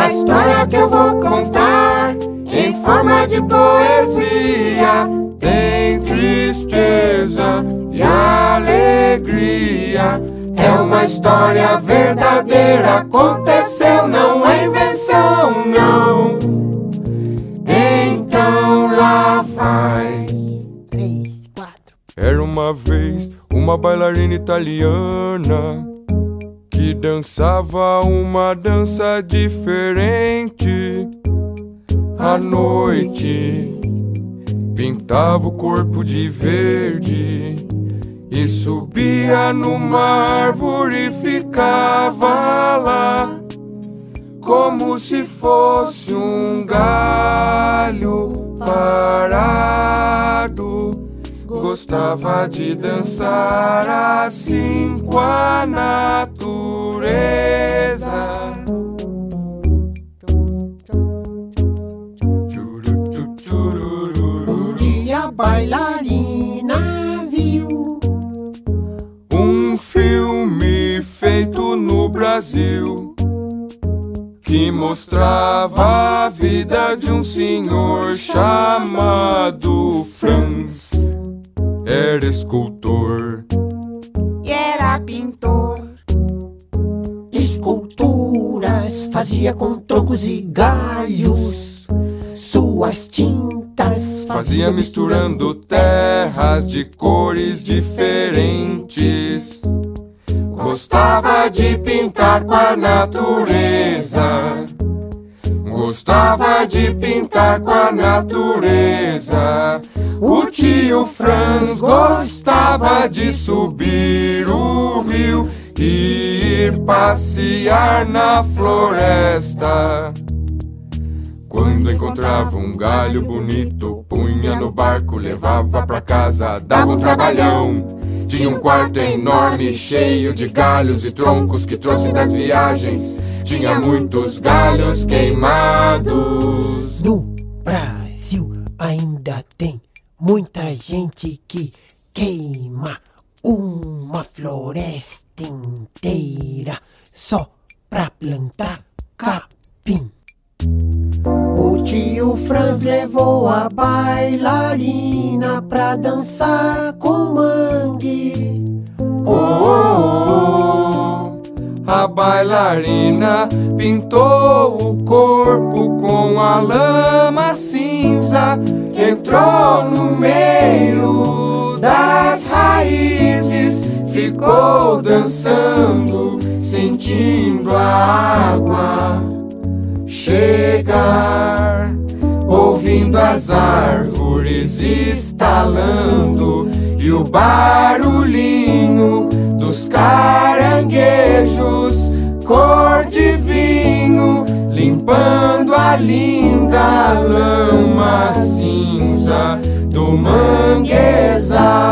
A história que eu vou contar em forma de poesia tem tristeza e alegria. É uma história verdadeira, aconteceu, não é invenção, não. Então lá vai. Três, quatro. Era uma vez uma bailarina italiana que dançava uma dança diferente. À noite pintava o corpo de verde e subia numa árvore e ficava lá como se fosse um galho parado. Gostava de dançar assim com a natureza. Dia a bailarina viu Um filme feito no Brasil que mostrava a vida de um senhor chamado Franz. Era escultor. Fazia com troncos e galhos. Suas tintas Fazia misturando terras de cores diferentes. Gostava de pintar com a natureza. Gostava de pintar com a natureza. O tio Franz gostava de subir o rio e ir passear na floresta. Quando encontrava um galho bonito, punha no barco, levava pra casa, dava um trabalhão. Tinha um quarto enorme, cheio de galhos e troncos que trouxe das viagens. Tinha muitos galhos queimados. No Brasil ainda tem muita gente que queima uma floresta inteira só pra plantar capim. O tio Franz levou a bailarina pra dançar com mangue. Oh, oh, oh. A bailarina pintou o corpo com a lama cinza, entrou no dançando, sentindo a água chegar, ouvindo as árvores estalando e o barulhinho dos caranguejos, cor de vinho, limpando a linda lama cinza do manguezal.